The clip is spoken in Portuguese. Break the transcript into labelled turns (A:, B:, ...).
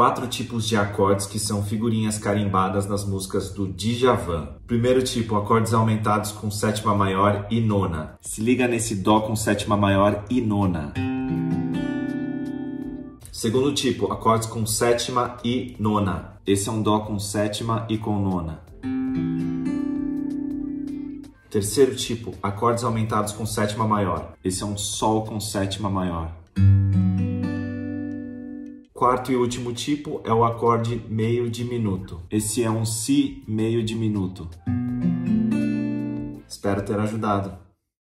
A: quatro tipos de acordes que são figurinhas carimbadas nas músicas do Djavan. Primeiro tipo, acordes aumentados com sétima maior e nona. Se liga nesse Dó com sétima maior e nona. Segundo tipo, acordes com sétima e nona. Esse é um Dó com sétima e com nona. Terceiro tipo, acordes aumentados com sétima maior. Esse é um Sol com sétima maior. Quarto e último tipo é o acorde meio diminuto. Esse é um Si meio diminuto. Espero ter ajudado.